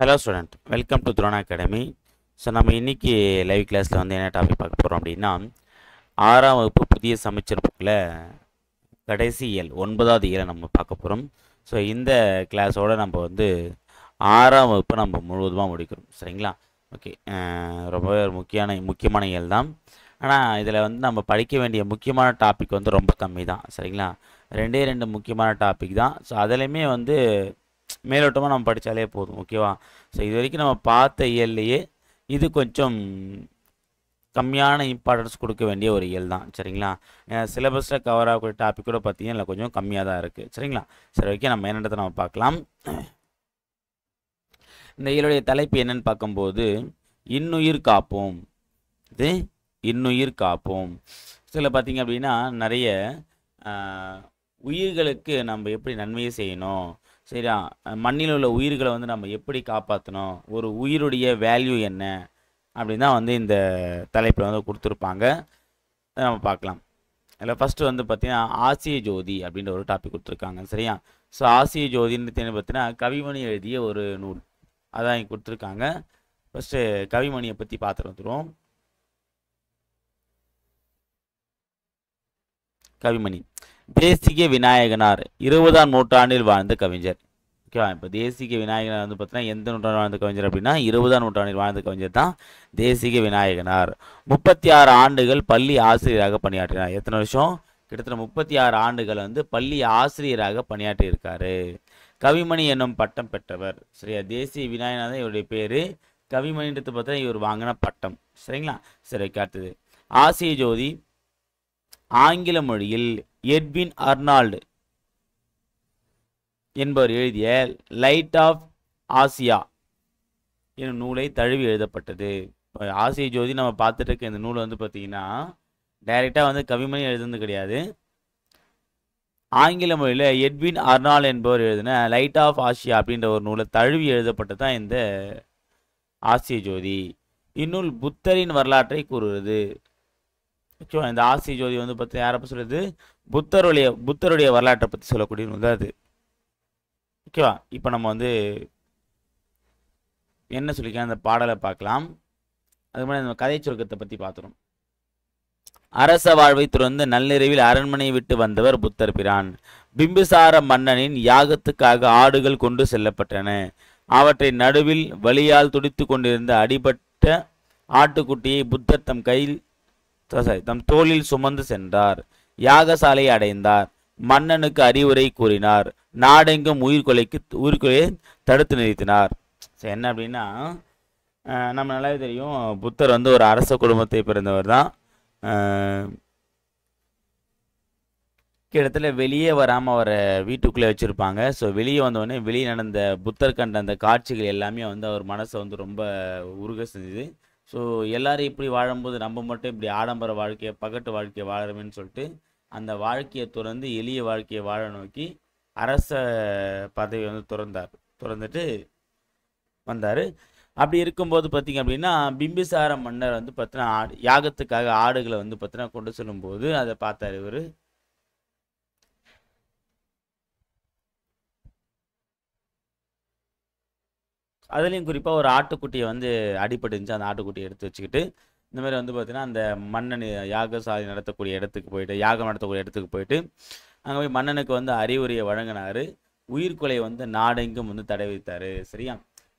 Hello student welcome to Drona academy so நம்ம இன்னைக்கு live கிளாஸில் வந்து என்ன டாபிக் பார்க்க போகிறோம் அப்படின்னா ஆறாம் வகுப்பு புதிய சமைச்சர் புக்கில் கடைசி இயல் ஒன்பதாவது இயலை நம்ம பார்க்க போகிறோம் ஸோ இந்த கிளாஸோடு நம்ம வந்து ஆறாம் வகுப்பு நம்ம முழுவதுமாக முடிக்கிறோம். சரிங்களா? ஓகே ரொம்பவே ஒரு முக்கியமான முக்கியமான இயல் தான். ஆனால் இதில் வந்து நம்ம படிக்க வேண்டிய முக்கியமான டாபிக் வந்து ரொம்ப கம்மி தான் சரிங்களா? ரெண்டே ரெண்டு முக்கியமான டாபிக் தான். ஸோ அதுலேயுமே வந்து மேலோட்டமாக நம்ம படித்தாலே போதும் ஓகேவா? ஸோ இது வரைக்கும் நம்ம பார்த்த இயல்லையே இது கொஞ்சம் கம்மியான இம்பார்ட்டன்ஸ் கொடுக்க வேண்டிய ஒரு இயல் தான் சரிங்களா? சிலபஸில் கவர் ஆகக்கூடிய டாபிக் கூட பார்த்தீங்கன்னா இல்லை கொஞ்சம் கம்மியாக தான் இருக்குது சரிங்களா? சரி ஓகே நம்ம என்னன்றதை நம்ம பார்க்கலாம். இந்த இயலுடைய தலைப்பு என்னன்னு பார்க்கும்போது இன்னுயிர் காப்போம். இது இன்னுயிர் காப்போம். சில பார்த்தீங்க அப்படின்னா நிறைய உயிர்களுக்கு நம்ம எப்படி நன்மையை செய்யணும் சரியா? மண்ணில் உள்ள உயிர்களை வந்து நம்ம எப்படி காப்பாற்றணும் ஒரு உயிருடைய வேல்யூ என்ன? அப்படின்னு தான் வந்து இந்த தலைப்பில் வந்து கொடுத்துருப்பாங்க. நம்ம பார்க்கலாம். அதில் ஃபஸ்ட்டு வந்து பார்த்திங்கன்னா ஆசிய ஜோதி அப்படின்ற ஒரு டாபிக் கொடுத்துருக்காங்க. சரியா? ஸோ ஆசிய ஜோதின்னு தெரிஞ்சு பார்த்தீங்கன்னா கவிமணி எழுதிய ஒரு நூல். அதான் இங்கே கொடுத்துருக்காங்க. ஃபஸ்ட்டு கவிமணியை பற்றி பார்த்துட்டு வந்துடுவோம் கவிமணி. தேசிக விநாயகனார். இருபதாம் நூற்றாண்டில் வாழ்ந்த கவிஞர். ஓகேவா இப்போ தேசிக விநாயகனார் வந்து பார்த்தீங்கன்னா எந்த நூற்றாண்டு வாழ்ந்த கவிஞர் அப்படின்னா இருபதாம் நூற்றாண்டில் வாழ்ந்த கவிஞர் தான் தேசிக விநாயகனார். முப்பத்தி ஆறு ஆண்டுகள் பள்ளி ஆசிரியராக பணியாற்றினார். எத்தனை வருஷம்? கிட்டத்தட்ட முப்பத்தி ஆறு ஆண்டுகள் வந்து பள்ளி ஆசிரியராக பணியாற்றி இருக்காரு கவிமணி என்னும் பட்டம் பெற்றவர். சரியா? தேசிய விநாயகனார் தான் இவருடைய பேர். கவிமணின்றது பார்த்தா இவர் வாங்கின பட்டம். சரிங்களா? சரி okay, அடுத்தது. ஆசிய ஜோதி ஆங்கில மொழியில் எட்வின் அர்னால்டு என்பவர் எழுதிய லைட் ஆஃப் ஆசியா என்னும் நூலை தழுவி எழுதப்பட்டது. இப்போ ஆசிய ஜோதி நம்ம பார்த்துட்டு இருக்க இந்த நூல் வந்து பார்த்தீங்கன்னா டைரெக்டாக வந்து கவிமணி எழுதுனது கிடையாது. ஆங்கில மொழியில் எட்வின் அர்னால் என்பவர் எழுதின லைட் ஆஃப் ஆசியா அப்படின்ற ஒரு நூலை தழுவி எழுதப்பட்டது தான் இந்த ஆசிய ஜோதி. இந்நூல் புத்தரின் வரலாற்றை கூறுகிறது. ஓகேவா இந்த ஆசி ஜோதி வந்து பற்றி யாரை பற்றி சொல்லுது புத்தருடைய புத்தருடைய வரலாற்றை பற்றி சொல்லக்கூடிய நூல் தான் அது. ஓகேவா? இப்போ நம்ம வந்து என்ன சொல்லிக்கலாம் அந்த பாடலை பார்க்கலாம். அது மாதிரி நம்ம கதை சுருக்கத்தை பற்றி பார்த்துரும் அரச வாழ்வை துறந்து நள்ளிரவில் அரண்மனையை விட்டு வந்தவர் புத்தர் பிரான். பிம்பிசார மன்னனின் யாகத்துக்காக ஆடுகள் கொண்டு செல்லப்பட்டன. அவற்றை நடுவில் வலியால் துடித்து கொண்டிருந்த அடிபட்ட ஆட்டுக்குட்டியை புத்தர் தம் கையில் சாரி தம் தோளில் சுமந்து சென்றார். யாகசாலை அடைந்தார். மன்னனுக்கு அறிவுரை கூறினார். நாடெங்கும் உயிர்கொலைக்கு உயிர்கொலையை தடுத்து நிறுத்தினார். ஸோ என்ன அப்படின்னா நம்ம நல்லாவே தெரியும். புத்தர் வந்து ஒரு அரச குடும்பத்தை பிறந்தவர் தான். கிட்டத்தட்ட வெளியே வராமல் அவரை வீட்டுக்குள்ளே வச்சுருப்பாங்க. ஸோ வெளியே வந்தோடனே வெளியே நடந்த புத்தர் கண்ட அந்த காட்சிகள் எல்லாமே வந்து அவர் மனசை வந்து ரொம்ப உருக செஞ்சுது. ஸோ எல்லாரும் இப்படி வாழும்போது நம்ம மட்டும் இப்படி ஆடம்பர வாழ்க்கையை பகட்டு வாழ்க்கையை வாழறோமேன்னு சொல்லிட்டு அந்த வாழ்க்கையை துறந்து எளிய வாழ்க்கையை வாழ நோக்கி அரச பதவி வந்து துறந்தார். துறந்துட்டு வந்தார். அப்படி இருக்கும்போது பார்த்தீங்க அப்படின்னா பிம்பிசார மன்னர் வந்து பார்த்தீங்கன்னா ஆடு யாகத்துக்காக ஆடுகளை வந்து பார்த்தீங்கன்னா கொண்டு செல்லும்போது அதை பார்த்தார் இவர். அதுலேயும் குறிப்பாக ஒரு ஆட்டுக்குட்டியை வந்து அடிபட்டுருந்துச்சு. அந்த ஆட்டுக்குட்டியை எடுத்து வச்சுக்கிட்டு இந்த மாதிரி வந்து பார்த்தீங்கன்னா அந்த மன்னன் யாகசாலை நடத்தக்கூடிய இடத்துக்கு போயிட்டு யாகம் நடத்தக்கூடிய இடத்துக்கு போயிட்டு அங்கே போய் மன்னனுக்கு வந்து அறிவுரையை வழங்கினார். உயிர்கொலை வந்து நாடெங்கும் வந்து தடை வைத்தார் சரியா?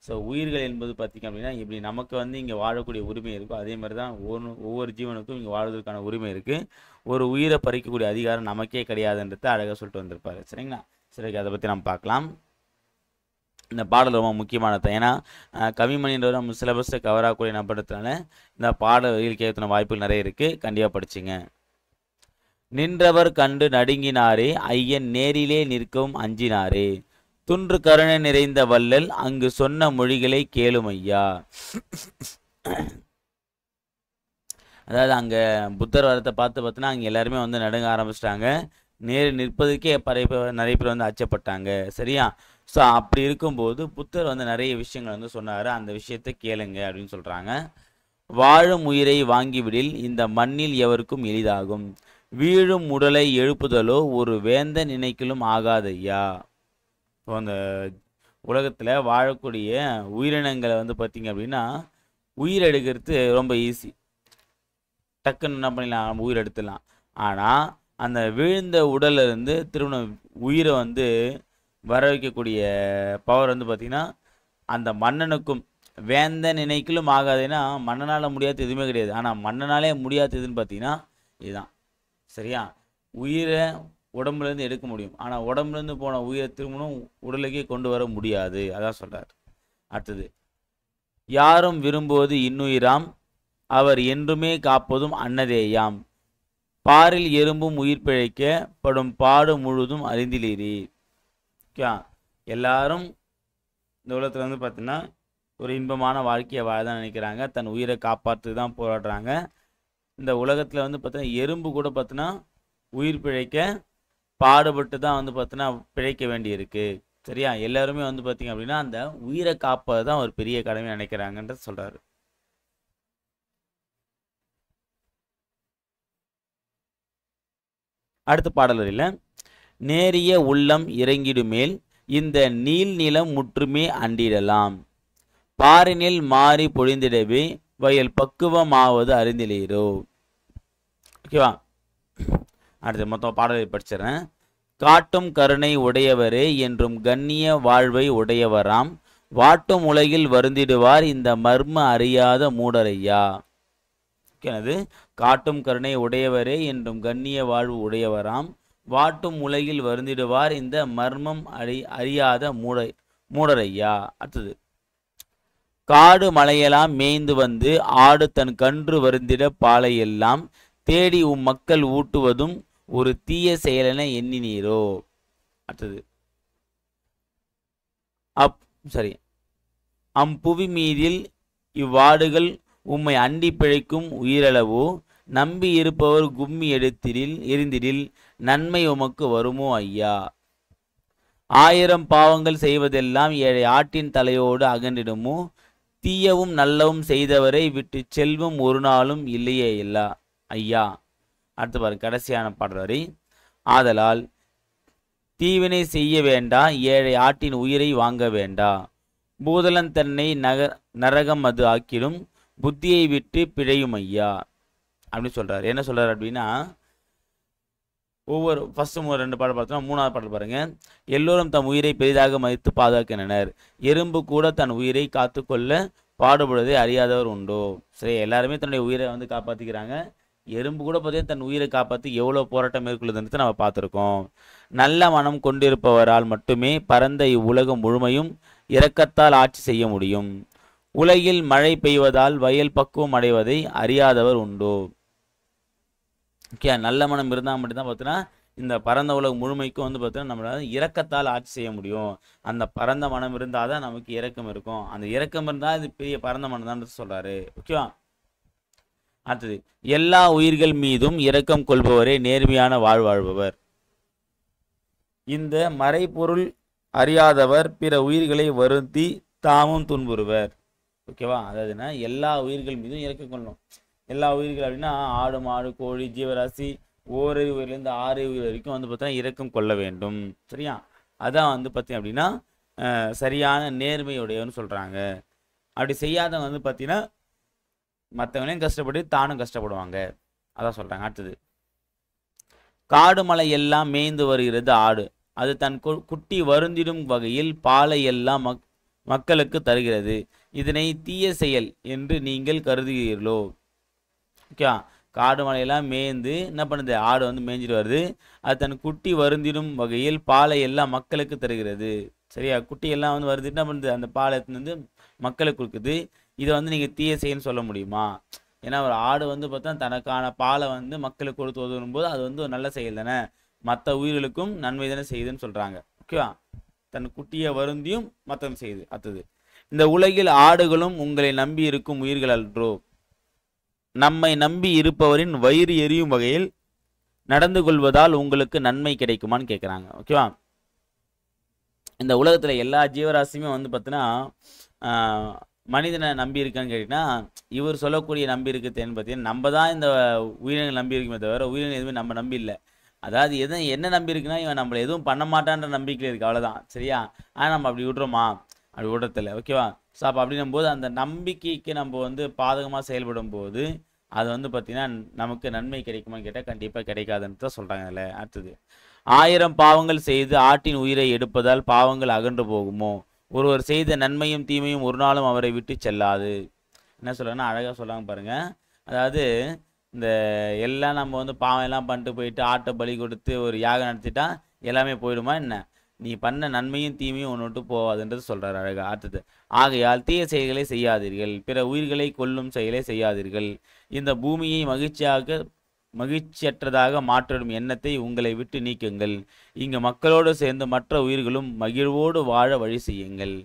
ஸோ உயிர்கள் என்பது பார்த்திங்க அப்படின்னா இப்படி நமக்கு வந்து இங்கே வாழக்கூடிய உரிமை இருக்கோ. அதே மாதிரி தான் ஒவ்வொரு ஒவ்வொரு ஜீவனுக்கும் இங்கே வாழ்வதற்கான உரிமை இருக்குது ஒரு உயிரை பறிக்கக்கூடிய அதிகாரம் நமக்கே கிடையாதுன்றதை அழகாக சொல்லிட்டு வந்திருப்பாரு. சரிங்களா? சரி அதை பற்றி நம்ம பார்க்கலாம். இந்த பாடல் ரொம்ப முக்கியமானது. ஏன்னா கவிமணின்றவர் நம்ம சிலபஸை கவர் ஆகக்கூடிய நபரத்தினால இந்த பாடல் கேட்கணும் வாய்ப்புகள் நிறைய இருக்குது கண்டிப்பாக படிச்சுங்க. நின்றவர் கண்டு நடுங்கினாரே ஐயன் நேரிலே நிற்கவும் அஞ்சினாரே. துன்று கருணை நிறைந்த வள்ளல் அங்கு சொன்ன மொழிகளை கேளும் ஐயா. அதாவது அங்கே புத்தர் வரத்தை பார்த்து பார்த்தோன்னா அங்கே எல்லாருமே வந்து நடுங்க ஆரம்பிச்சிட்டாங்க. நேரு நிற்பதுக்கே பறைய பேர் நிறைய பேர் வந்து அச்சப்பட்டாங்க. சரியா? ஸோ அப்படி இருக்கும்போது புத்தர் வந்து நிறைய விஷயங்கள் வந்து சொன்னார். அந்த விஷயத்தை கேளுங்க அப்படின்னு சொல்கிறாங்க வாழும் உயிரை வாங்கிவிடில் இந்த மண்ணில் எவருக்கும் எளிதாகும். வீழும் உடலை எழுப்புதலோ ஒரு வேந்த நினைக்கலும் ஆகாதையா இப்போ அந்த உலகத்தில் வாழக்கூடிய உயிரினங்களை வந்து பார்த்தீங்க அப்படின்னா உயிர் எடுக்கிறது ரொம்ப ஈஸி டக்குன்னு என்ன பண்ணிடலாம் நம்ம உயிர் எடுத்துடலாம். ஆனால் அந்த விழுந்த உடல்ல இருந்து திரும்ப உயிரை வந்து வர வைக்கக்கூடிய பவர் வந்து பார்த்திங்கன்னா அந்த மன்னனுக்கும் வேந்த நினைக்கிலும் ஆகாதுன்னா மன்னனால் முடியாத எதுவுமே கிடையாது. ஆனால் மன்னனாலே முடியாததுன்னு பார்த்தீங்கன்னா இதுதான். சரியா? உயிரை உடம்புலேருந்து எடுக்க முடியும். ஆனால் உடம்புலேருந்து போன உயிரை திரும்பணும் உடலுக்கே கொண்டு வர முடியாது. அதான் சொல்கிறார் அடுத்தது யாரும் விரும்புவது இன்னுயிராம் அவர் என்றுமே காப்பதும் அன்னதேயாம். பாரில் எறும்பும் உயிர் பிழைக்கப்படும் பாடு முழுதும் அறிந்திலீரி ஓகே எல்லாரும் இந்த உலகத்தில் வந்து பார்த்தீங்கன்னா ஒரு இன்பமான வாழ்க்கையை வாழ தான் நினைக்கிறாங்க. தன் உயிரை காப்பாற்றுக்கு தான் போராடுறாங்க. இந்த உலகத்தில் வந்து பார்த்தீங்கன்னா எறும்பு கூட பார்த்தீங்கன்னா உயிர் பிழைக்க பாடுபட்டு தான் வந்து பார்த்தீங்கன்னா பிழைக்க வேண்டியிருக்கு. சரியா? எல்லாருமே வந்து பார்த்தீங்க அப்படின்னா அந்த உயிரை காப்பது தான் ஒரு பெரிய கடமை நினைக்கிறாங்கன்ற சொல்கிறாரு அடுத்த பாடல் வரியில் நேரிய உள்ளம் இறங்கிடுமேல் இந்த நீள் நிலம் முற்றுமே அண்டிடலாம் பாரினில் மாறி பொழிந்திடவே வயல் பக்குவமாவது அறிந்திலீரோ. ஓகேவா அடுத்து மொத்தம் பாடலை படிச்சிடறேன். காட்டும் கருணை உடையவரே என்றும் கண்ணிய வாழ்வை உடையவராம். வாட்டும் உலகில் வருந்திடுவார் இந்த மர்ம அறியாத மூடரையா. எனது காட்டும் கருணை உடையவரே என்றும் கண்ணிய வாழ்வு உடையவராம். வாட்டும் உலகில் வருந்திடுவார் இந்த மர்மம் அறி அறியாத மூட மூடரையா? அடுத்தது. காடு மலையெல்லாம் மேய்ந்து வந்து ஆடு தன் கன்று வருந்திட பாலையெல்லாம் தேடி உம் மக்கள் ஊட்டுவதும் ஒரு தீய செயலென எண்ணினீரோ? அடுத்தது. அப் சரி. அம்புவி மீதில் இவ்வாடுகள் உம்மை அண்டி பிழைக்கும் உயிரளவோ? நம்பி இருப்பவர் கும்மி எடுத்திடில் எரிந்திடில் நன்மை உமக்கு வருமோ ஐயா? ஆயிரம் பாவங்கள் செய்வதெல்லாம் ஏழை ஆட்டின் தலையோடு அகன்றிடுமோ? தீயவும் நல்லவும் செய்தவரை விட்டு செல்வம் ஒரு நாளும் இல்லையே இல்லா? ஐயா அடுத்து பாரு கடைசியான பாடல் ஆதலால் தீவினை செய்ய வேண்டா ஏழை ஆட்டின் உயிரை வாங்க வேண்டா. பூதலன் தன்னை நக நரகம் அது ஆக்கிடும் புத்தியை விட்டு பிழையும் ஐயா. அப்படின்னு சொல்றாரு. என்ன சொல்றாரு அப்படின்னா ஒவ்வொரு ஃபர்ஸ்ட் ரெண்டு பாடல் பார்த்தோம்னா மூணாவது பாடல் பாருங்க. எல்லோரும் தம் உயிரை பெரிதாக மதித்து பாதுகாக்கின்றனர். எறும்பு கூட தன் உயிரை காத்துக்கொள்ள பாடுபடுவதை அறியாதவர் உண்டோ? சரி எல்லாருமே தன்னுடைய உயிரை வந்து காப்பாற்றிக்கிறாங்க எறும்பு கூட பார்த்தீங்கன்னா தன் உயிரை காப்பாற்றி எவ்வளோ போராட்டம் மேற்கொள்ளுதுன்றது நம்ம பார்த்துருக்கோம். நல்ல மனம் கொண்டிருப்பவரால் மட்டுமே பரந்த இவ்வுலகம் முழுமையும் இரக்கத்தால் ஆட்சி செய்ய முடியும். உலகில் மழை பெய்வதால் வயல் பக்குவம் அடைவதை அறியாதவர் உண்டோ? ஓகே நல்ல மனம் இருந்தால் மட்டும்தான் பார்த்தீங்கன்னா இந்த பரந்த உலகம் முழுமைக்கும் வந்து பார்த்தீங்கன்னா நம்மளால இறக்கத்தால் ஆட்சி செய்ய முடியும். அந்த பரந்த மனம் இருந்தால் தான் நமக்கு இரக்கம் இருக்கும். அந்த இறக்கம் இருந்தால் இது பெரிய பரந்த மனம் தான் சொல்கிறாரு ஓகேவா அடுத்தது எல்லா உயிர்கள் மீதும் இரக்கம் கொள்பவரே நேர்மையான வாழ்வாழ்பவர். இந்த மறைபொருள் அறியாதவர் பிற உயிர்களை வருந்தி தாமும் துன்புறுவர். ஓகேவா? அதாவதுன்னா எல்லா உயிர்கள் மீதும் இறக்கம் கொள்ளணும். எல்லா உயிர்கள் அப்படின்னா ஆடு மாடு கோழி ஜீவராசி ஓரிரு உயிர்லேருந்து ஆறு உயிர் வரைக்கும் வந்து பார்த்தீங்கன்னா இறக்கம் கொள்ள வேண்டும். சரியா? அதான் வந்து பார்த்தீங்க அப்படின்னா சரியான நேர்மையுடையவன்னு சொல்கிறாங்க அப்படி செய்யாதவங்க வந்து பார்த்தீங்கன்னா மற்றவங்களையும் கஷ்டப்பட்டு தானும் கஷ்டப்படுவாங்க. அதான் சொல்கிறாங்க அடுத்தது. காடு மலை எல்லாம் மேய்ந்து வருகிறது ஆடு. அது தன் குட்டி வருந்திடும் வகையில் பாலை எல்லாம் மக் மக்களுக்கு தருகிறது. இதனை தீய செயல் என்று நீங்கள் கருதுகிறீர்களோ? ஓகேவா காடு மலையெல்லாம் மேய்ந்து என்ன பண்ணுது? ஆடு வந்து மேய்ஞ்சிட்டு வருது. அது தன் குட்டி வருந்திடும் வகையில் பாலை எல்லாம் மக்களுக்கு தருகிறது. சரியா? குட்டி எல்லாம் வந்து வருது. என்ன பண்ணுது? அந்த பாலை வந்து மக்களுக்கு கொடுக்குது. இதை வந்து நீங்கள் தீய செயல்னு சொல்ல முடியுமா? ஏன்னா ஒரு ஆடு வந்து பார்த்தா தனக்கான பாலை வந்து மக்களுக்கு கொடுத்து உதவும் போது அது வந்து ஒரு நல்ல செயல் தானே? மற்ற உயிர்களுக்கும் நன்மை தானே செய்யுதுன்னு சொல்கிறாங்க ஓகேவா? தன் குட்டியை வருந்தியும் மற்றவங்க செய்யுது. அடுத்தது இந்த உலகில் ஆடுகளும் உங்களை நம்பி இருக்கும் உயிர்கள் அன்றோ? நம்மை நம்பி இருப்பவரின் வயிறு எரியும் வகையில் நடந்து கொள்வதால் உங்களுக்கு நன்மை கிடைக்குமான்னு கேட்குறாங்க ஓகேவா இந்த உலகத்தில் எல்லா ஜீவராசியுமே வந்து பார்த்தீங்கன்னா மனிதனை நம்பி இருக்கான்னு கேட்டிங்கன்னா இவர் சொல்லக்கூடிய நம்பி இருக்கிறதுன்னு பார்த்தீங்கன்னா நம்ம தான் இந்த உயிரினங்கள் நம்பி இருக்குமே தவிர உயிரினம் எதுவுமே நம்ம நம்பி இல்லை. அதாவது எது என்ன நம்பி இருக்குன்னா இவன் நம்மளை எதுவும் பண்ண மாட்டான்ற நம்பிக்கை இருக்கு அவ்வளோதான் சரியா? ஆனால் நம்ம அப்படி விட்றோமா? அப்படி விடுறதில்ல ஓகேவா ஸோ அப்போ அப்படின்னும் போது அந்த நம்பிக்கைக்கு நம்ம வந்து பாதகமாக செயல்படும் போது அது வந்து பார்த்தீங்கன்னா நமக்கு நன்மை கிடைக்குமான்னு கேட்டால் கண்டிப்பாக கிடைக்காதுன்னு தான் சொல்கிறாங்க அதில் அடுத்தது. ஆயிரம் பாவங்கள் செய்து ஆட்டின் உயிரை எடுப்பதால் பாவங்கள் அகன்று போகுமோ? ஒருவர் செய்த நன்மையும் தீமையும் ஒரு நாளும் அவரை விட்டு செல்லாது. என்ன சொல்கிறேன்னா அழகாக சொல்லாங்க பாருங்கள் அதாவது இந்த எல்லாம் நம்ம வந்து பாவம் எல்லாம் பண்ணிட்டு போயிட்டு ஆட்டை பலி கொடுத்து ஒரு யாகம் நடத்திட்டா எல்லாமே போயிடுமா என்ன? நீ பண்ண நன்மையும் தீமையும் ஒன்று விட்டு போவாதுன்றது சொல்றாரு அழகா அடுத்தது. ஆகையால் தீய செயல்களை செய்யாதீர்கள் பிற உயிர்களை கொல்லும் செயலை செய்யாதீர்கள். இந்த பூமியை மகிழ்ச்சியாக மகிழ்ச்சியற்றதாக மாற்றிடும் எண்ணத்தை உங்களை விட்டு நீக்குங்கள். இங்கு மக்களோடு சேர்ந்து மற்ற உயிர்களும் மகிழ்வோடு வாழ வழி செய்யுங்கள்.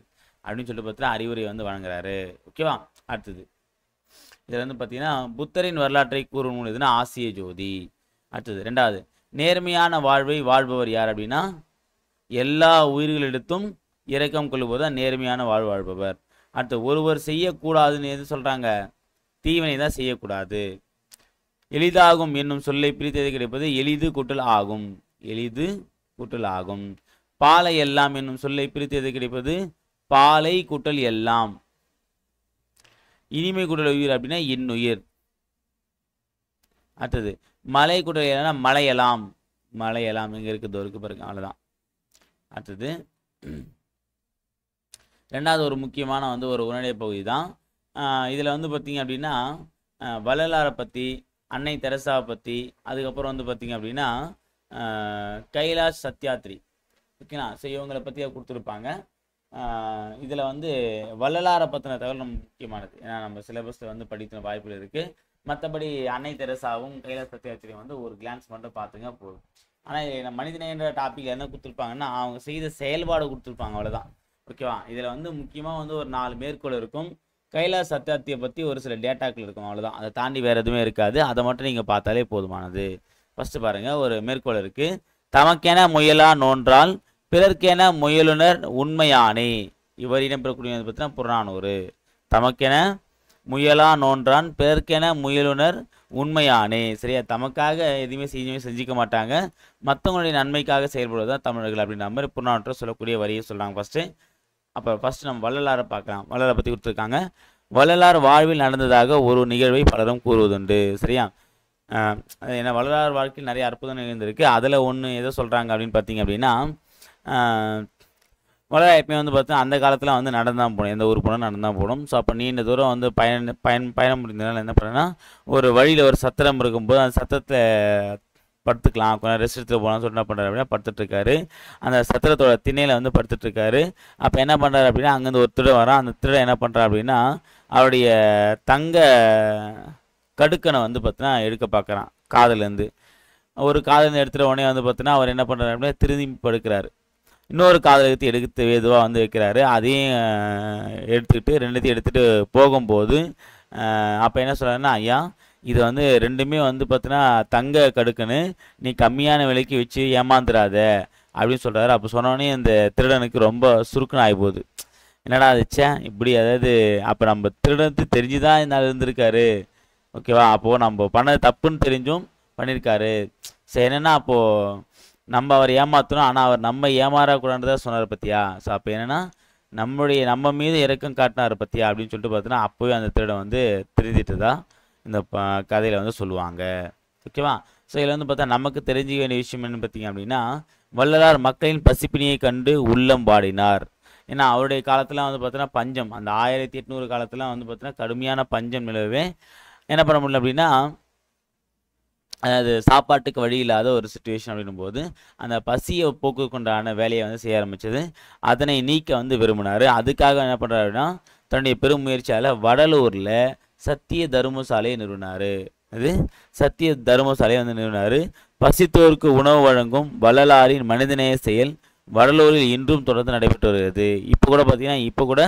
அப்படின்னு சொல்லிட்டு பார்த்தீங்கன்னா அறிவுரை வந்து வழங்குறாரு. ஓகேவா அடுத்தது. இதில் வந்து பார்த்தீங்கன்னா புத்தரின் வரலாற்றை கூறும் நூல் எதுனா ஆசிய ஜோதி. அடுத்தது. ரெண்டாவது. நேர்மையான வாழ்வை வாழ்பவர் யார் அப்படின்னா எல்லா உயிர்களிடத்தும் இரக்கம் கொள்ளுவது தான் நேர்மையான வாழ்வாழ்பவர். அடுத்து ஒருவர் செய்யக்கூடாதுன்னு எது சொல்றாங்க? தீவினை தான் செய்யக்கூடாது. எளிதாகும் என்னும் சொல்லை பிரித்தது கிடைப்பது? எளிது கூட்டல் ஆகும். எளிது கூட்டல் ஆகும். பாலை எல்லாம் என்னும் சொல்லை பிரித்தது கிடைப்பது? பாலை கூட்டல் எல்லாம். இனிமை கூட்டல் உயிர் அப்படின்னா இன்னுயிர். அடுத்தது மலை கூட்டல் என்னன்னா மலையலாம். மலையலாம் இங்கே இருக்குது? இருக்கு பாருங்க அவ்வளவுதான். அடுத்தது ரெண்டாவது ஒரு முக்கியமான வந்து ஒரு உரைநடை பகுதி தான் இதில் வந்து பார்த்தீங்க அப்படின்னா வள்ளலாரை பற்றி அன்னை தெரசாவை பற்றி அதுக்கப்புறம் வந்து பார்த்தீங்க அப்படின்னா கைலாஷ் சத்யாத்ரி. ஓகேங்களா ஸோ இவங்களை பற்றி கொடுத்துருப்பாங்க. இதில் வந்து வள்ளலாரை பற்றின தகவல் நம்ம முக்கியமானது. ஏன்னா நம்ம சிலபஸில் வந்து படிக்கிற வாய்ப்புகள் இருக்குது மற்றபடி அன்னை தெரசாவும் கைலாஷ் சத்யாத்ரியும் வந்து ஒரு கிளான்ஸ் மட்டும் பார்த்துங்க போதும். ஆனால் மனிதநேயன்ற டாப்பிக்கில் என்ன கொடுத்துருப்பாங்கன்னா அவங்க செய்த செயல்பாடு கொடுத்துருப்பாங்க அவ்வளோதான் ஓகேவா இதில் வந்து முக்கியமாக வந்து ஒரு நாலு மேற்கோள் இருக்கும். கைலாஷ் சத்தியார்த்தியை பற்றி ஒரு சில டேட்டாக்கள் இருக்கும் அவ்வளோதான் அதை தாண்டி வேறு எதுவுமே இருக்காது. அதை மட்டும் நீங்கள் பார்த்தாலே போதுமானது. ஃபஸ்ட்டு பாருங்கள் ஒரு மேற்கோள் இருக்குது தமக்கென முயலா நோன்றால் பிறர்க்கென முயலுனர் உண்மையானே. இவர் இடம்பெறக்கூடியது பார்த்தீங்கன்னா புறநானூறு. தமக்கென முயலா நோன்றான் பிறர்க்கென முயலுனர் உண்மையானே. சரியா? தமக்காக எதுவுமே செய்யவே செஞ்சுக்க மாட்டாங்க. மற்றவங்களுடைய நன்மைக்காக செயல்படுவது தான் தமிழர்கள் அப்படின்ற மாதிரி புறநாற்ற சொல்லக்கூடிய வரியை சொல்கிறாங்க ஃபஸ்ட்டு அப்போ ஃபஸ்ட்டு நம்ம வள்ளலாரை பார்க்கலாம். வள்ளலாரை பற்றி கொடுத்துருக்காங்க. வள்ளலார் வாழ்வில் நடந்ததாக ஒரு நிகழ்வை பலரும் கூறுவதுண்டு. சரியா? ஏன்னா வள்ளலார் வாழ்க்கையில் நிறைய அற்புதம் நிகழ்ந்திருக்கு. அதில் ஒன்று எதை சொல்கிறாங்க அப்படின்னு பார்த்தீங்க அப்படின்னா முதல்ல எப்பயும் வந்து பார்த்தா அந்த காலத்தில் வந்து நடந்து தான் போகணும் எந்த ஊர் போனால் நடந்தான் போகணும் ஸோ அப்போ நீண்ட தூரம் வந்து பயன் பயன் பயணம் முடிந்ததுனால என்ன பண்ணேன்னா ஒரு வழியில் ஒரு சத்திரம் இருக்கும்போது அந்த சத்தத்தை படுத்துக்கலாம். கொஞ்சம் ரெஸ்ட் எடுத்து போகலாம்னு சொல்லி என்ன பண்ணுறாரு அப்படின்னா படுத்துட்டுருக்காரு. அந்த சத்திரத்தோட திண்ணையில் வந்து படுத்துட்ருக்காரு அப்போ என்ன பண்ணுறாரு அப்படின்னா அங்கேருந்து ஒரு திருட வரான். அந்த திருட என்ன பண்ணுறா அப்படின்னா அவருடைய தங்க கடுக்கனை வந்து பார்த்தீங்கன்னா எடுக்க பார்க்குறான். காதலேருந்து ஒரு காதலேருந்து எடுத்துகிற உடனே வந்து பார்த்தீங்கன்னா அவர் என்ன பண்ணுறாரு அப்படின்னா திரும்பி படுக்கிறாரு. இன்னொரு காதலகத்தை எடுத்து எடுத்து வேதுவாக வந்து வைக்கிறாரு. அதையும் எடுத்துக்கிட்டு ரெண்டுத்தையும் எடுத்துகிட்டு போகும்போது அப்போ என்ன சொல்கிறாருன்னா ஐயா இது வந்து ரெண்டுமே வந்து பார்த்தீங்கன்னா தங்க கடுக்குன்னு நீ கம்மியான விலைக்கு வச்சு ஏமாந்துடாத அப்படின்னு சொல்கிறாரு அப்போ சொன்னோடனே இந்த திருடனுக்கு ரொம்ப சுருக்குன்னு ஆகி போகுது என்னடா அதுச்சே இப்படி அதாவது அப்போ நம்ம திருடனுக்கு தெரிஞ்சு தான் இந்த இருந்திருக்காரு. ஓகேவா? அப்போது நம்ம பண்ணது தப்புன்னு தெரிஞ்சும் பண்ணியிருக்காரு சரி என்னென்னா அப்போது நம்ம அவர் ஏமாத்தணும் ஆனால் அவர் நம்ம ஏமாறக்கூடாதுன்னு தான் சொன்னார் பத்தியா? ஸோ அப்போ என்னென்னா நம்மளுடைய நம்ம மீது இறக்கம் காட்டினார் பத்தியா? அப்படின்னு சொல்லிட்டு பார்த்தோன்னா அப்போவே அந்த திருடன் வந்து திருந்திட்டதா இந்த ப கதையில் வந்து சொல்லுவாங்க. ஓகேவா? ஸோ இதில் வந்து பார்த்தா நமக்கு தெரிஞ்சுக்க வேண்டிய விஷயம் என்ன பார்த்தீங்க அப்படின்னா வள்ளலார் மக்களின் பசிப்பினியை கண்டு உள்ளம் பாடினார் ஏன்னா அவருடைய காலத்தில் வந்து பார்த்தீங்கன்னா பஞ்சம். அந்த ஆயிரத்தி எட்நூறு காலத்தில் வந்து பார்த்தீங்கன்னா கடுமையான பஞ்சம் நிலவே என்ன பண்ண முடியல அப்படின்னா அதாவது சாப்பாட்டுக்கு வழி இல்லாத ஒரு சுச்சுவேஷன் அப்படின்னும் போது அந்த பசியை போக்குக்குண்டான வேலையை வந்து செய்ய ஆரம்பித்தது அதனை நீக்க வந்து விரும்பினார். அதுக்காக என்ன பண்ணுறாரு அப்படின்னா தன்னுடைய பெரும் முயற்சியால் வடலூரில் சத்திய தர்மசாலையை நிறுவினார். அது சத்திய தர்மசாலையை வந்து நிறுவினார். பசித்தோருக்கு உணவு வழங்கும் வள்ளலாரின் மனிதநேய செயல் வடலூரில் இன்றும் தொடர்ந்து நடைபெற்று வருகிறது. இப்போ கூட பார்த்தீங்கன்னா இப்போ கூட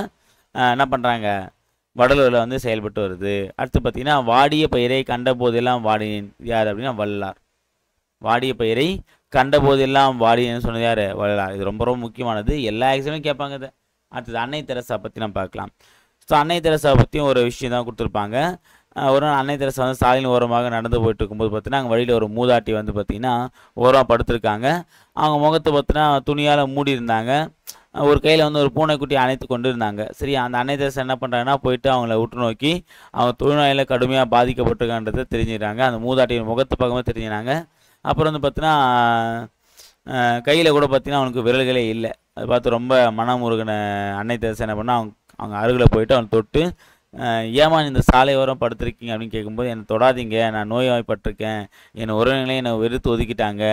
என்ன பண்ணுறாங்க வடலூரில் வந்து செயல்பட்டு வருது. அடுத்து பார்த்தீங்கன்னா வாடிய பயிரை கண்ட போதெல்லாம் வாடினேன். யார் அப்படின்னா வள்ளலார். வாடிய பயிரை கண்ட போதெல்லாம் வாடினேன்னு சொன்னது யார்? வள்ளலார். இது ரொம்ப ரொம்ப முக்கியமானது. எல்லா எக்ஸாமும் கேட்பாங்க இதை. அடுத்தது அன்னை தெரசா பற்றி நம்ம பார்க்கலாம். ஸோ அன்னை தெரசா பற்றியும் ஒரு விஷயம் தான் கொடுத்துருப்பாங்க. ஒரு நாள் அன்னை தெரசா வந்து சாலையின் ஓரமாக நடந்து போயிட்டு இருக்கும்போது பார்த்தீங்கன்னா அங்கே வழியில் ஒரு மூதாட்டி வந்து பார்த்திங்கன்னா ஓரமாக படுத்திருக்காங்க. அவங்க முகத்தை பார்த்தினா துணியால் மூடி இருந்தாங்க ஒரு கையில் வந்து ஒரு பூனைக்குட்டி அணைத்து கொண்டு இருந்தாங்க சரி அந்த அன்னை தேசம் என்ன பண்ணுறாங்கன்னா போயிட்டு அவங்கள உற்று நோக்கி அவங்க தொழுநோயில் கடுமையாக பாதிக்கப்பட்டிருக்கான்றதை தெரிஞ்சுக்கிறாங்க. அந்த மூதாட்டியின் முகத்து பக்கமாக தெரிஞ்சுனாங்க அப்புறம் வந்து பார்த்தீங்கன்னா கையில் கூட பார்த்தீங்கன்னா அவனுக்கு விரல்களே இல்லை. அதை பார்த்து ரொம்ப மனமுருகின அன்னை தேசம் என்ன பண்ணால் அவங்க அவங்க அருகில் போயிட்டு அவன் தொட்டு ஏமா ஏம்மா இந்த சாலையோரம் படுத்திருக்கீங்க அப்படின்னு கேட்கும்போது என்னை தொடாதீங்க நான் நோய்வாய்ப்பட்டிருக்கேன். என் உறவினர்களே என்னை வெறுத்து ஒதுக்கிட்டாங்க.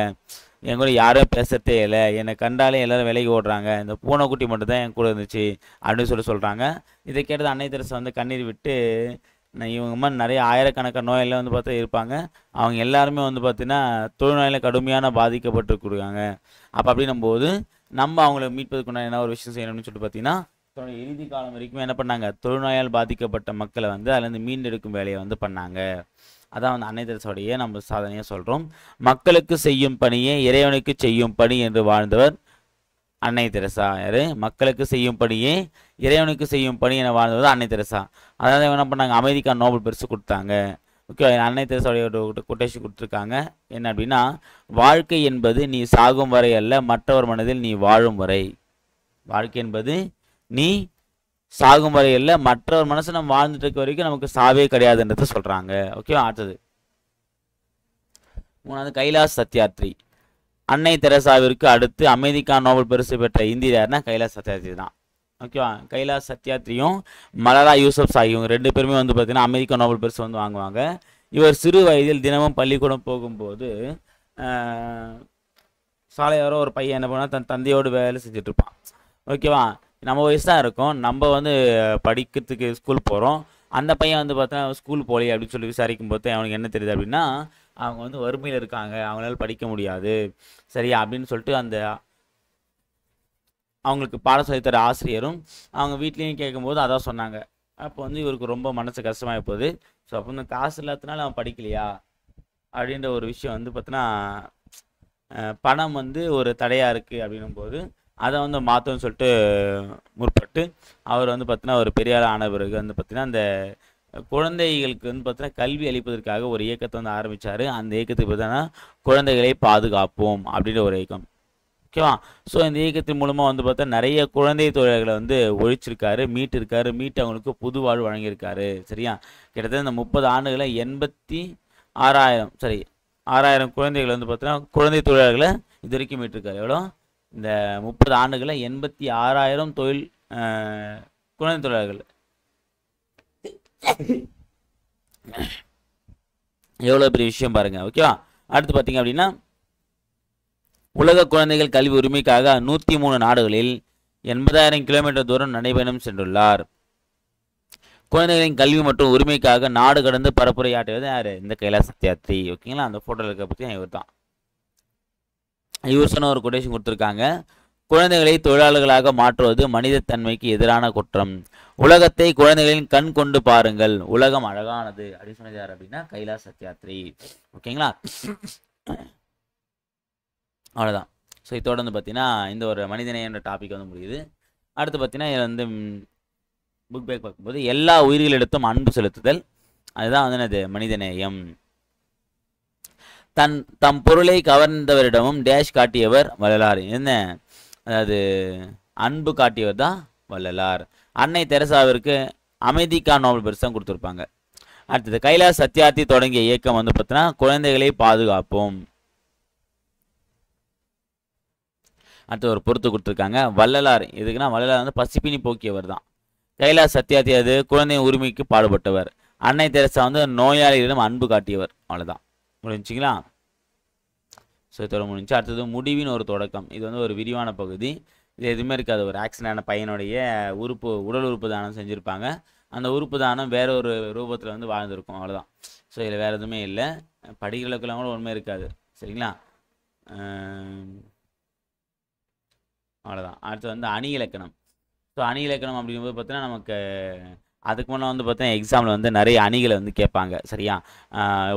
என் கூட யாரும் பேசுறதே இல்லை. என்னை கண்டாலே எல்லோரும் விலைக்கு ஓடுறாங்க. இந்த பூனைக்குட்டி மட்டும் தான் என் கூட இருந்துச்சு அப்படின்னு சொல்லி சொல்கிறாங்க இதை கேட்டது அன்னை தெரசா வந்து கண்ணீர் விட்டு நான் இவங்க மாதிரி நிறைய ஆயிரக்கணக்கான நோயெல்லாம் வந்து பார்த்தா இருப்பாங்க. அவங்க எல்லாருமே வந்து பார்த்தீங்கன்னா தொழுநோயில் கடுமையான பாதிக்கப்பட்டிருக்காங்க அப்போ அப்படின்னும் போது நம்ம அவங்கள மீட்பதுக்குண்டான என்ன ஒரு விஷயம் செய்யணும்னு சொல்லிட்டு பார்த்தீங்கன்னா தன்னுடைய இறுதி காலம் வரைக்கும் என்ன பண்ணாங்க? தொழுநோயால் பாதிக்கப்பட்ட மக்களை வந்து அதுலேருந்து மீண்டெடுக்கும் வேலையை வந்து பண்ணாங்க. அதான் வந்து அன்னை தெரசாவுடைய நம்ம சாதனையாக சொல்கிறோம் மக்களுக்கு செய்யும் பணியே இறைவனுக்கு செய்யும் பணி என்று வாழ்ந்தவர் அன்னை தெரசா யாரு மக்களுக்கு செய்யும் பணியே இறைவனுக்கு செய்யும் பணி என வாழ்ந்தவர் அன்னை தெரசா அதாவது என்ன பண்ணாங்க? அமைதிக்கா நோபல் பரிசு கொடுத்தாங்க. ஓகே அன்னை தெரசாவுடைய ஒரு கொட்டேஷன் கொடுத்துருக்காங்க. என்ன அப்படின்னா வாழ்க்கை என்பது நீ சாகும் வரை அல்ல மற்றவர் மனதில் நீ வாழும் வரை. வாழ்க்கை என்பது நீ சாகும் வரை அல்ல மற்றவர் மனசு நம்ம வாழ்ந்துட்டு இருக்க வரைக்கும் நமக்கு சாவே கிடையாதுன்றத சொல்கிறாங்க ஓகேவா அடுத்தது. மூணாவது கைலாஷ் சத்யாத்ரி. அன்னை தெரசாவிற்கு அடுத்து அமெரிக்கா நோபல் பரிசு பெற்ற இந்தியர்னா கைலாஷ் சத்யாத்ரி தான். ஓகேவா கைலாஷ் சத்யாத்ரியும் மலரா யூசப் சாகியும் ரெண்டு பேருமே வந்து பார்த்தீங்கன்னா அமெரிக்கா நோபல் பரிசு வந்து வாங்குவாங்க. இவர் சிறு வயதில் தினமும் பள்ளிக்கூடம் போகும்போது சாலையோரம் ஒரு பையன் என்ன பண்ணால் தன் தந்தையோடு வேலை செஞ்சுட்ருப்பான் ஓகேவா நம்ம வயசு தான் இருக்கும். நம்ம வந்து படிக்கிறதுக்கு ஸ்கூல் போகிறோம் அந்த பையன் வந்து பார்த்தா ஸ்கூல் போகலையே அப்படின்னு சொல்லி விசாரிக்கும் போது அவனுக்கு என்ன தெரியுது அப்படின்னா அவங்க வந்து வறுமையில் இருக்காங்க. அவங்களால படிக்க முடியாது. சரியா? அப்படின்னு சொல்லிட்டு அந்த அவங்களுக்கு பாடம் சொல்லித்தர ஆசிரியரும் அவங்க வீட்லேயும் கேட்கும்போது அதான் சொன்னாங்க. அப்போ வந்து இவருக்கு ரொம்ப மனசு கஷ்டமாக போகுது. ஸோ அப்போ இந்த காசு இல்லாததுனால அவன் படிக்கலையா? அப்படின்ற ஒரு விஷயம் வந்து பார்த்தோன்னா பணம் வந்து ஒரு தடையாக இருக்குது அப்படின்னும் போது அதை வந்து மாற்றணும்னு சொல்லிட்டு முற்பட்டு அவர் வந்து பார்த்தீங்கன்னா ஒரு பெரியார் ஆன பிறகு வந்து பார்த்தீங்கன்னா அந்த குழந்தைகளுக்கு வந்து பார்த்தீங்கன்னா கல்வி அளிப்பதற்காக ஒரு இயக்கத்தை வந்து ஆரம்பித்தார் அந்த இயக்கத்துக்கு பார்த்தீங்கன்னா குழந்தைகளை பாதுகாப்போம் அப்படின்ற ஒரு இயக்கம். ஓகேவா ஸோ இந்த இயக்கத்தின் மூலமாக வந்து பார்த்தா நிறைய குழந்தை தொழிலாளர்களை வந்து ஒழிச்சிருக்காரு மீட்டிருக்காரு. மீட்டு அவங்களுக்கு புது வாழ்வு வழங்கியிருக்காரு. சரியா? கிட்டத்தட்ட இந்த முப்பது ஆண்டுகளை எண்பத்தி ஆறாயிரம் சரி ஆறாயிரம் குழந்தைகள் வந்து பார்த்தீங்கன்னா குழந்தை தொழிலாளர்களை இது வரைக்கும் மீட்டிருக்காரு. எவ்வளோ? இந்த முப்பது ஆண்டுகளில் எண்பத்தி ஆறாயிரம் தொழில் குழந்தை தொழிலாளர்கள். எவ்வளோ பெரிய விஷயம் பாருங்கள் ஓகேவா அடுத்து பார்த்தீங்க அப்படின்னா உலக குழந்தைகள் கல்வி உரிமைக்காக நூற்றி மூணு நாடுகளில் எண்பதாயிரம் கிலோமீட்டர் தூரம் நடைபயணம் சென்றுள்ளார். குழந்தைகளின் கல்வி மற்றும் உரிமைக்காக நாடு கடந்து பரப்புரையாட்டுவது யார்? இந்த கைலாச சத்யாத்ரி ஓகேங்களா அந்த ஃபோட்டோவில் இருக்க பற்றி இவர் தான் இவர் ஒரு கொட்டேஷன் கொடுத்துருக்காங்க. குழந்தைகளை தொழிலாளர்களாக மாற்றுவது மனிதத்தன்மைக்கு எதிரான குற்றம். உலகத்தை குழந்தைகளின் கண் கொண்டு பாருங்கள். உலகம் அழகானது. அப்படின்னு சொன்னது யார் அப்படின்னா கைலாஸ் சத்யாத்ரி. ஓகேங்களா? அவ்வளோதான் ஸோ இதோட வந்து பார்த்தீங்கன்னா இந்த ஒரு மனிதநேயன்ற டாபிக் வந்து முடியுது. அடுத்து பார்த்தீங்கன்னா இதில் வந்து புக் பேக் பார்க்கும்போது எல்லா உயிர்களிடத்தும் அன்பு செலுத்துதல். அதுதான் வந்து என்னது? மனிதநேயம். தன் தம் பொருளை கவர்ந்தவரிடமும் டேஷ் காட்டியவர் வள்ளலார். என்ன? அதாவது அன்பு காட்டியவர் தான் வள்ளலார். அன்னை தெரசாவிற்கு அமைதிக்கா நோபல் பரிசு தான் கொடுத்துருப்பாங்க. அடுத்தது கைலாஸ் சத்யார்த்தி தொடங்கிய இயக்கம் வந்து பார்த்தீங்கன்னா குழந்தைகளை பாதுகாப்போம். அடுத்து ஒரு பொறுத்து கொடுத்துருக்காங்க வள்ளலார். எதுக்குன்னா வள்ளலார் வந்து பசிப்பினி போக்கியவர் தான். கைலாஸ் சத்யார்த்தி அது குழந்தை உரிமைக்கு பாடுபட்டவர். அன்னை தெரசா வந்து நோயாளிகளிடம் அன்பு காட்டியவர் அவ்வளோதான் முடிஞ்சிங்களா? ஸோ இதோட முடிஞ்சு அடுத்தது முடிவின் ஒரு தொடக்கம். இது வந்து ஒரு விரிவான பகுதி. இது எதுவுமே இருக்காது. ஒரு ஆக்சிடென்டான பையனுடைய உறுப்பு உடல் உறுப்பு தானம் செஞ்சுருப்பாங்க. அந்த உறுப்பு தானம் வேற ஒரு ரூபத்தில் வந்து வாழ்ந்துருக்கும். அவ்வளோதான் ஸோ இதில் வேறு எதுவுமே இல்லை. படிக்கிற அளவுக்குலாம் கூட ஒன்றுமே இருக்காது. சரிங்களா? அவ்வளோதான் அடுத்து வந்து அணி இலக்கணம் ஸோ அணி இலக்கணம் அப்படிங்கும்போது பார்த்தீங்கன்னா நமக்கு அதுக்கு முன்னே வந்து பார்த்தீங்கன்னா எக்ஸாமில் வந்து நிறைய அணிகளை வந்து கேட்பாங்க. சரியா?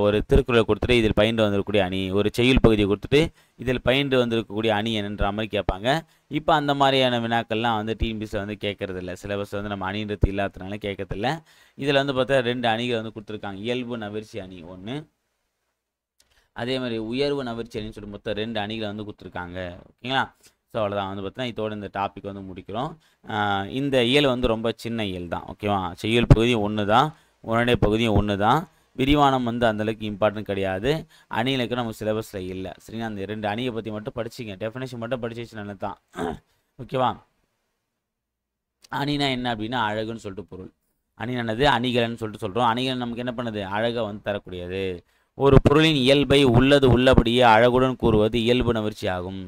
ஒரு திருக்குறளை கொடுத்துட்டு இதில் பயின்று வந்திருக்கக்கூடிய அணி ஒரு செய்யுள் பகுதியை கொடுத்துட்டு இதில் பயின்று வந்திருக்கக்கூடிய அணி என்னன்ற மாதிரி கேட்பாங்க. இப்போ அந்த மாதிரியான வினாக்கள்லாம் வந்து டிஎன்பிசியில் வந்து கேட்கறது இல்லை சிலபஸ் வந்து நம்ம அணின்றது இல்லாததுனால கேட்கறதில்ல. இதில் வந்து பார்த்தா ரெண்டு அணிகள் வந்து கொடுத்துருக்காங்க. இயல்பு நவிர்ச்சி அணி ஒன்று அதே மாதிரி உயர்வு நவிர்ச்சி அணின்னு சொல்லி மொத்தம் ரெண்டு அணிகளை வந்து கொடுத்துருக்காங்க. ஓகேங்களா? ஸோ அவ்வளோதான் வந்து பார்த்தீங்கன்னா இதோட இந்த டாபிக் வந்து முடிக்கிறோம். இந்த இயல் வந்து ரொம்ப சின்ன இயல் தான் ஓகேவா செய்யுள் பகுதியும் ஒன்று தான் உடனே பகுதியும் ஒன்று தான். விரிவானம் வந்து அந்தளவுக்கு இம்பார்ட்டன்ட் கிடையாது. அணிகளுக்கு நம்ம சிலபஸில் இல்லை. சரிங்களா? அந்த ரெண்டு அணியை பற்றி மட்டும் படிச்சிங்க. டெஃபினேஷன் மட்டும் படிச்சு வச்சு தான் ஓகேவா அணினா என்ன அப்படின்னா அழகுன்னு சொல்லிட்டு பொருள். அணி அணினானது அணிகலன்னு சொல்லிட்டு சொல்கிறோம் அணிகள் நமக்கு என்ன பண்ணுது? அழகை வந்து தரக்கூடியது. ஒரு பொருளின் இயல்பை உள்ளது உள்ளபடியே அழகுடன் கூறுவது இயல்பு நவிர்ச்சி ஆகும்.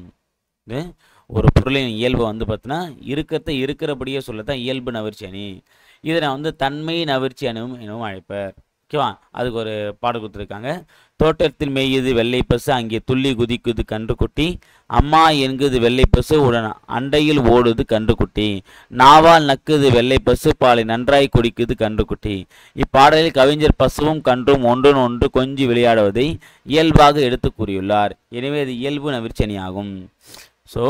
ஒரு பொருளின் இயல்பு வந்து பார்த்தீங்கன்னா இருக்கிறத இருக்கிறபடியே சொல்லத்தான் இயல்பு நவிர்ச்சி அணி. இதனை வந்து தன்மை நவிர்ச்சி அணுவும் எனவும் அழைப்பர். ஓகேவா அதுக்கு ஒரு பாடம் கொடுத்துருக்காங்க. தோட்டத்தில் மேயுது வெள்ளை பசு அங்கே துள்ளி குதிக்குது கன்றுக்குட்டி அம்மா என்குது வெள்ளை பசு உடன் அண்டையில் ஓடுது கன்றுக்குட்டி நாவால் நக்குது வெள்ளை பசு பாலை நன்றாய் குடிக்குது கன்றுக்குட்டி இப்பாடலில் கவிஞர் பசுவும் கன்றும் ஒன்றுன் ஒன்று கொஞ்சி விளையாடுவதை இயல்பாக எடுத்து கூறியுள்ளார். எனவே இது இயல்பு நவிர்ச்சனியாகும் ஸோ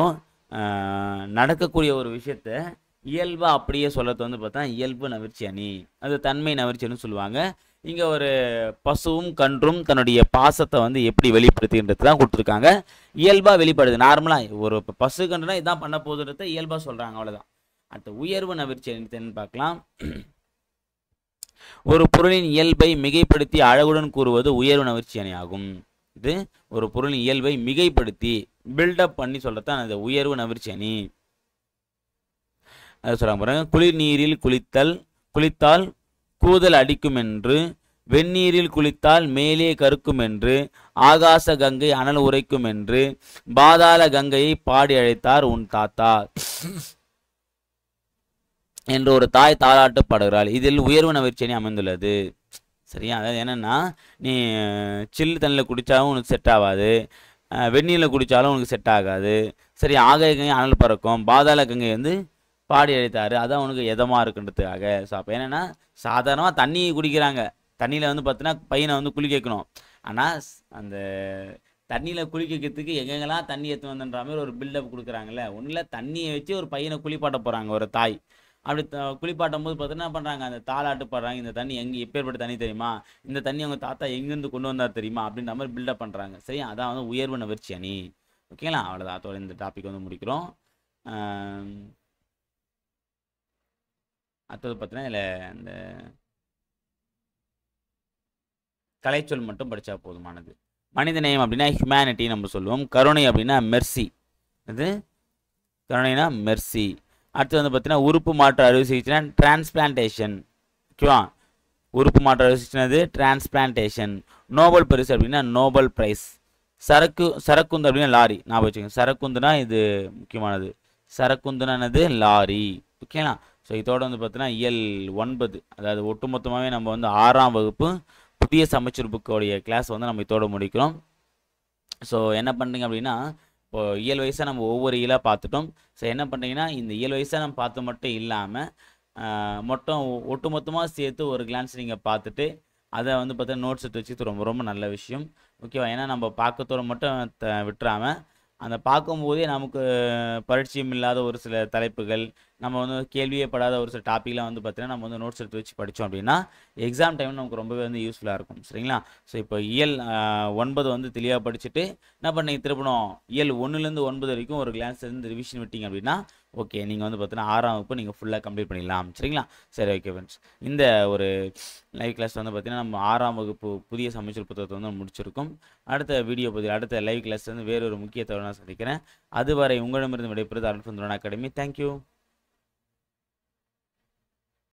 நடக்கக்கூடிய ஒரு விஷயத்த இயல்பு அப்படியே சொல்கிறது வந்து பார்த்தா இயல்பு நவிர்ச்சி அணி. அது தன்மை நவிர்ச்சின்னு சொல்லுவாங்க. இங்கே ஒரு பசுவும் கன்றும் தன்னுடைய பாசத்தை வந்து எப்படி வெளிப்படுத்துகின்றது தான் கொடுத்துருக்காங்க. இயல்பாக வெளிப்படுது. நார்மலாக ஒரு ப- பசு கன்றுனா இதான் பண்ண போகுதுன்றத இயல்பாக சொல்கிறாங்க அவ்வளோதான் அடுத்த உயர்வு நவிர்ச்சி என்னன்னு பார்க்கலாம். ஒரு பொருளின் இயல்பை மிகைப்படுத்தி அழகுடன் கூறுவது உயர்வு நவிர்ச்சி அணி ஆகும். இது ஒரு பொருளின் இயல்பை மிகைப்படுத்தி பில்டப் பண்ணி சொல்கிறதான் அந்த உயர்வு நவிர்ச்சி அதை அது பாருங்க குளிர் நீரில் குளித்தல் குளித்தால் கூதல் அடிக்கும் என்று வெந்நீரில் குளித்தால் மேலே கருக்கும் என்று ஆகாச கங்கை அனல் உரைக்கும் என்று பாதாள கங்கையை பாடி அழைத்தார் உன் தாத்தா. என்று ஒரு தாய் தாளாட்டப்படுகிறாள். இதில் உயர்வு நவிர்ச்சனி அமைந்துள்ளது. சரியா? அதாவது என்னன்னா நீ சில்லு தண்ணியில் குடித்தாலும் உனக்கு செட் ஆகாது. வெந்நீரில் குடித்தாலும் உனக்கு செட் ஆகாது. சரி ஆகாய கங்கை அனல் பறக்கும். பாதாள கங்கை வந்து பாடி அழைத்தார் அதான் உனக்கு எதமாக இருக்குன்றதுக்காக. ஸோ அப்போ என்னென்னா சாதாரணமாக தண்ணி குடிக்கிறாங்க. தண்ணியில் வந்து பார்த்தீங்கன்னா பையனை வந்து குளிக்க வைக்கணும் ஆனால் அந்த தண்ணியில் குளிக்க வைக்கிறதுக்கு எங்கெங்கெல்லாம் தண்ணி எடுத்து வந்துன்ற மாதிரி ஒரு பில்டப் கொடுக்குறாங்கல்ல ஒன்றில் தண்ணியை வச்சு ஒரு பையனை குளிப்பாட்ட போகிறாங்க ஒரு தாய். அப்படி த- குளிப்பாட்டும் போது பார்த்தீங்கன்னா என்ன பண்ணுறாங்க அந்த தாளாட்டு பாடுறாங்க. இந்த தண்ணி எங்கே எப்பேற்பட்ட தண்ணி தெரியுமா? இந்த தண்ணி அவங்க தாத்தா எங்கேருந்து கொண்டு வந்தார் தெரியுமா? அப்படின்ற மாதிரி பில்டப் பண்ணுறாங்க சரி அதான் வந்து உயர்வு நவிர்ச்சி அணி. ஓகேங்களா அவ்வளோதான் அதோட இந்த டாபிக் வந்து முடிக்கிறோம். அடுத்தது பார்த்தீங்கன்னா இதில் இந்த கலைச்சொல் மட்டும் படித்தா போதுமானது. மனித நேயம் அப்படின்னா ஹியூமனிட்டி நம்ம சொல்லுவோம். கருணை அப்படின்னா மெர்சி இது கருணைனா மெர்சி அடுத்து வந்து பார்த்தீங்கன்னா உறுப்பு மாற்று அறுவை சிகிச்சைனா டிரான்ஸ்பிளான்டேஷன் ஓகேவா உறுப்பு மாற்று அறுவை சிகிச்சைனது டிரான்ஸ்பிளான்டேஷன் நோபல் பரிசு அப்படின்னா நோபல் பிரைஸ் சரக்கு சரக்குந்து அப்படின்னா லாரி. நான் வச்சுக்கோங்க. சரக்குந்துனா இது முக்கியமானது. சரக்குந்துனானது லாரி. ஓகேங்களா ஸோ இதோட வந்து பார்த்தீங்கன்னா இயல் ஒன்பது. அதாவது ஒட்டுமொத்தமாகவே நம்ம வந்து ஆறாம் வகுப்பு புதிய சமைச்சர் புக்கோடைய கிளாஸ் வந்து நம்ம இதோட முடிக்கிறோம். ஸோ என்ன பண்ணுறீங்க அப்படின்னா இப்போ இயல் வயசாக நம்ம ஒவ்வொரு இயலாக பார்த்துட்டோம். ஸோ என்ன பண்ணுறீங்கன்னா இந்த இயல் வயசாக நம்ம பார்த்து மட்டும் இல்லாமல் மொத்தம் ஒட்டு மொத்தமாக சேர்த்து ஒரு கிளான்ஸ் நீங்கள் பார்த்துட்டு அதை வந்து பார்த்தா நோட்ஸ் எடுத்து வச்சுக்கிறது ரொம்ப ரொம்ப நல்ல விஷயம். ஓகேவா? ஏன்னா நம்ம பார்க்கத்தோட மட்டும் த விட்டுறாமல் அந்த பார்க்கும்போதே நமக்கு பரிச்சயம் இல்லாத ஒரு சில தலைப்புகள் நம்ம வந்து கேள்வியே படாத ஒரு சில டாப்பிக்லாம் வந்து பார்த்தீங்கன்னா நம்ம வந்து நோட்ஸ் எடுத்து வச்சு படித்தோம் அப்படின்னா எக்ஸாம் டைம் நமக்கு ரொம்பவே வந்து யூஸ்ஃபுல்லாக இருக்கும். சரிங்களா? ஸோ இப்போ இயல் ஒன்பது வந்து தெளிவாக படிச்சுட்டு என்ன பண்ணி திருப்பணும்? இயல் ஒன்றுலேருந்து ஒன்பது வரைக்கும் ஒரு கிளாஸ் இருந்து ரிவிஷன் விட்டீங்க அப்படின்னா ஓகே நீங்கள் வந்து பார்த்தீங்கன்னா ஆறாம் வகுப்பு நீங்கள் ஃபுல்லாக கம்ப்ளீட் பண்ணிடலாம். சரிங்களா? சரி ஓகே ஃப்ரெண்ட்ஸ் இந்த ஒரு லைவ் கிளாஸ் வந்து பார்த்தீங்கன்னா நம்ம ஆறாம் வகுப்பு புதிய சமைச்சல் புத்தகத்தை வந்து முடிச்சிருக்கோம். அடுத்த வீடியோ பதில் அடுத்த லைவ் கிளாஸ் வந்து வேறொரு முக்கிய தகவல் நான் சந்திக்கிறேன். அதுவரை உங்களிடமிருந்து விடைபெறுது Arun Sundaran academy. Thank you